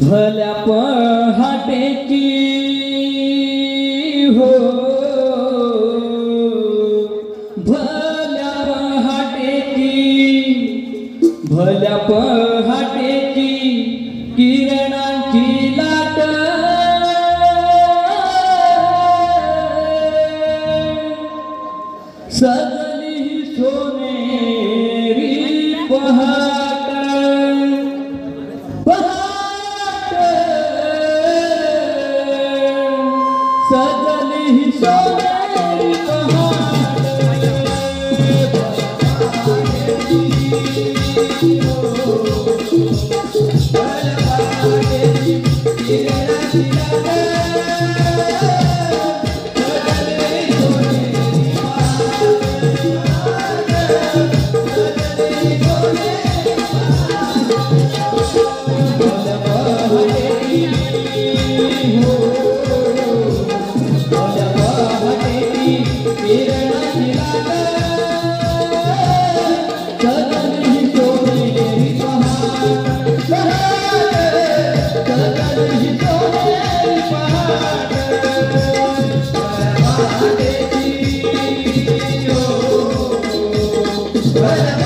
भल्या पहाटेची हो. भल्या पहाटेची भल्या पहाटेची किरणांची लाट. सजली सोने सजल ही तो मेरी कहा? Gracias.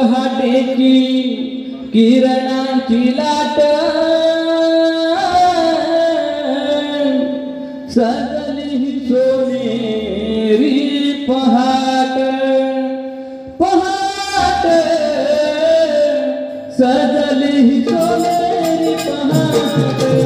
पहाटेची किरणांची लाट. सजली ही सोनेरी पहाट. पहाट. सजली सोनेरी पहाट.